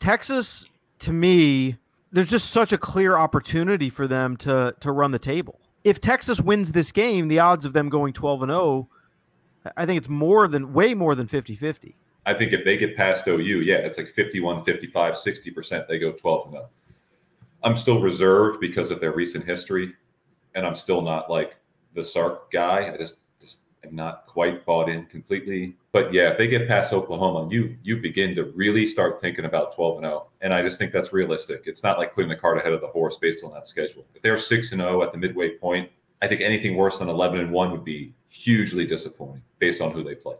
Texas, to me, there's just such a clear opportunity for them to to run the table. If Texas wins this game, the odds of them going 12 and 0, I think it's more than way more than 50-50. I think if they get past OU, yeah, it's like 51, 55, 60%. They go 12 and 0. I'm still reserved because of their recent history, and I'm still not like the Sark guy. I just am not quite bought in completely. But yeah, if they get past Oklahoma, you you begin to really start thinking about 12 and 0. And I just think that's realistic. It's not like putting the cart ahead of the horse based on that schedule. If they're 6 and 0 at the midway point, I think anything worse than 11 and 1 would be hugely disappointing based on who they play.